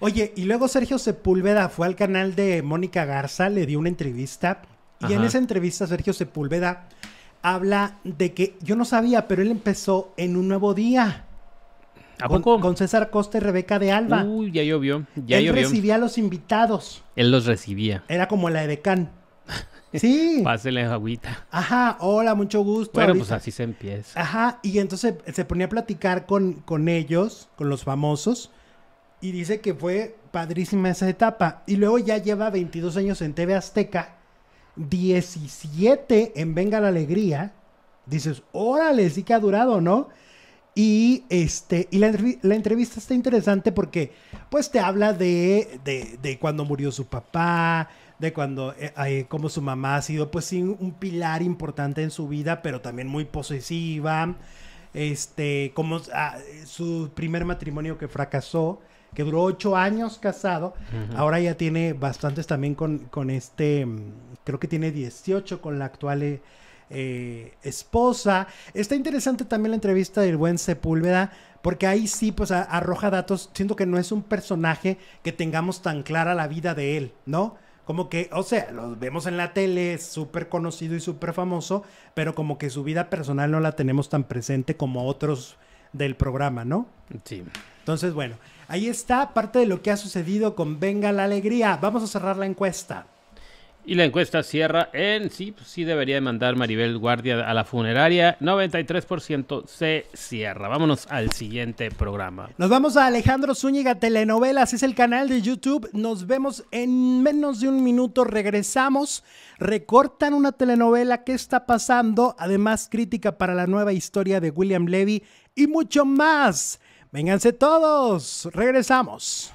Oye, y luego Sergio Sepúlveda fue al canal de Mónica Garza, le dio una entrevista. Y en esa entrevista Sergio Sepúlveda habla de que yo no sabía, pero él empezó en un nuevo día. ¿A con, poco? con César Costa y Rebeca de Alba. Uy, ya llovió. Ya él llovió. recibía a los invitados. Él los recibía. Era como la edecán. Sí. Pásele agüita. Ajá, hola, mucho gusto. Bueno, ahorita- pues así se empieza. Ajá, y entonces se ponía a platicar con, con ellos, con los famosos, y dice que fue padrísima esa etapa. Y luego ya lleva 22 años en TV Azteca, 17 en Venga la Alegría. Dices, órale, sí que ha durado, ¿no? Y, este, y la, la entrevista está interesante porque pues te habla de, de, de cuando murió su papá, de cuando, eh, como su mamá ha sido pues sí un pilar importante en su vida, pero también muy posesiva, este, como ah, su primer matrimonio que fracasó, que duró ocho años casado, ahora ya tiene bastantes también con, con este, mm, creo que tiene 18 con la actual... eh, eh, esposa. Está interesante también la entrevista del buen Sepúlveda, porque ahí sí, pues a- arroja datos. Siento que no es un personaje que tengamos tan clara la vida de él, ¿no? Como que, o sea, lo vemos en la tele, es súper conocido y súper famoso, pero como que su vida personal no la tenemos tan presente como otros del programa, ¿no? Sí. Entonces, bueno, ahí está parte de lo que ha sucedido con Venga la Alegría. Vamos a cerrar la encuesta. Y la encuesta cierra en sí, pues sí debería de mandar Maribel Guardia a la funeraria. 93% se cierra. Vámonos al siguiente programa. Nos vamos a Alejandro Zúñiga Telenovelas, es el canal de YouTube. Nos vemos en menos de un minuto. Regresamos. Recortan una telenovela. ¿Qué está pasando? Además, crítica para la nueva historia de William Levy y mucho más. Vénganse todos. Regresamos.